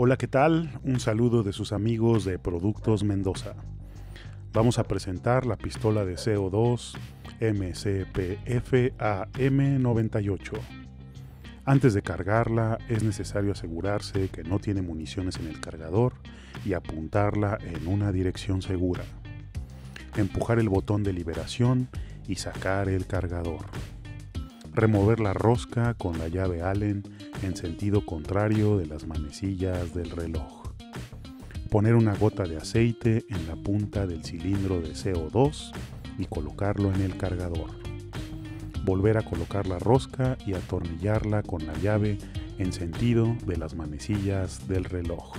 Hola, ¿qué tal? Un saludo de sus amigos de Productos Mendoza. Vamos a presentar la pistola de CO2 MCPF-AM98. Antes de cargarla es necesario asegurarse que no tiene municiones en el cargador y apuntarla en una dirección segura. Empujar el botón de liberación y sacar el cargador. Remover la rosca con la llave Allen en sentido contrario de las manecillas del reloj. Poner una gota de aceite en la punta del cilindro de CO2 y colocarlo en el cargador. Volver a colocar la rosca y atornillarla con la llave en sentido de las manecillas del reloj.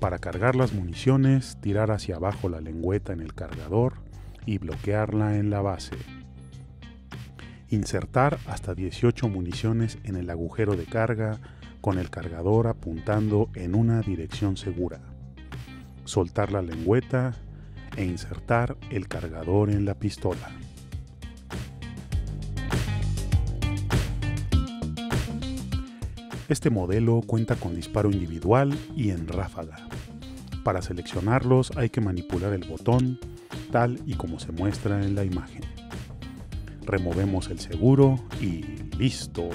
Para cargar las municiones, tirar hacia abajo la lengüeta en el cargador y bloquearla en la base. Insertar hasta 18 municiones en el agujero de carga con el cargador apuntando en una dirección segura. Soltar la lengüeta e insertar el cargador en la pistola. Este modelo cuenta con disparo individual y en ráfaga. Para seleccionarlos hay que manipular el botón tal y como se muestra en la imagen. Removemos el seguro y listo.